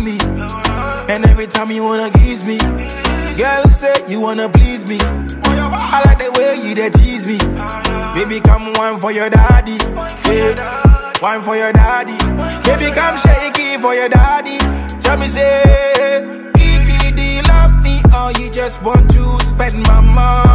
me. And every time you wanna tease me, girl, say you wanna please me. I like the way you they tease me. Baby, come wine for your daddy. Wine for your daddy. Baby, come shaky for your daddy. Tell me, say, PPD love me, or you just want to spend my money.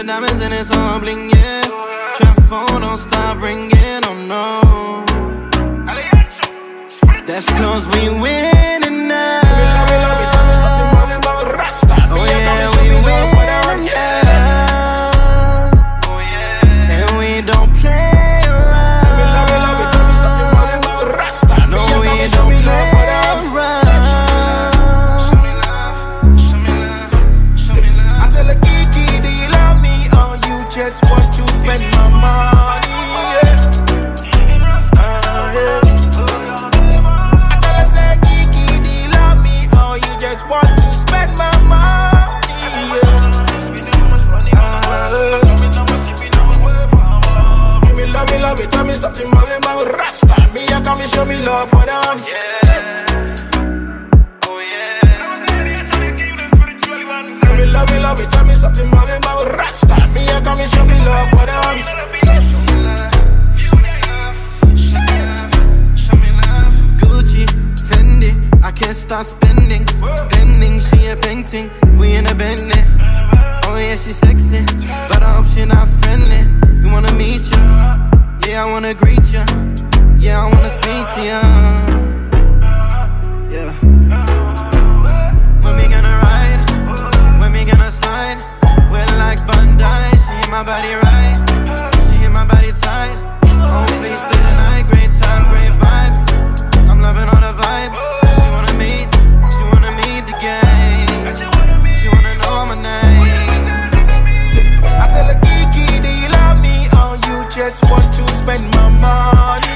your diamonds and it's humbling, yeah. Trap phone don't stop ringing, oh no. That's cause we win. start spending, spending. She a painting, we in a Bentley. Oh yeah, she sexy, but I hope she not friendly. You wanna meet ya? Yeah, I wanna greet ya. Yeah, I wanna speak to ya. spend my money.